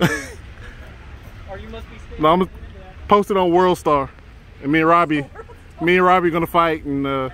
I'm gonna post it on World Star. And me and Robbie, me and Robbie gonna fight and uh,